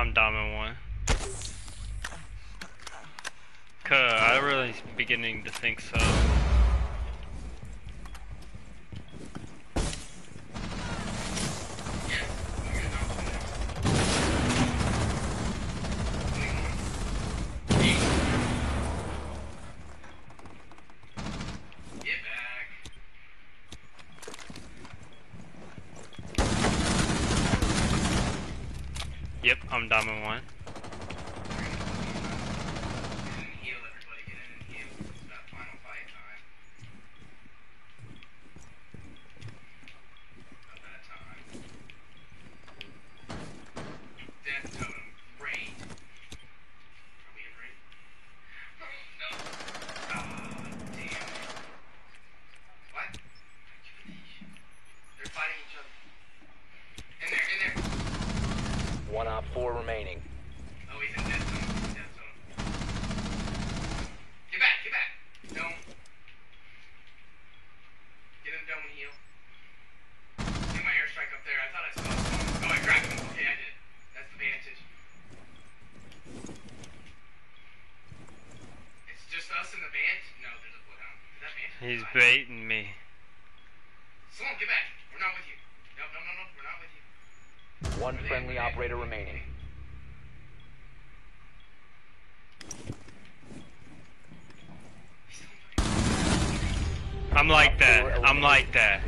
I'm diamond one. Cause I really beginning to think so. Get back. Yep, I'm diamond one. Get in and heal, everybody. Get in and heal. It's that final fight time. About that time. Death totem. Great. Are we in raid? No. Ah, damn it. What? They're fighting each other. In there, in there. One op four remaining. Oh, he's in dead zone. Dead zone. Get back, get back. Dome. Get in dome and heal. Get my airstrike up there. I thought I saw him. Oh, I grabbed him. Okay, I did. That's the vantage. It's just us in the van? No, there's a bloodhound. Is that van? He's baiting me. Sloan, get back. One friendly operator remaining. I'm like that. I'm like that.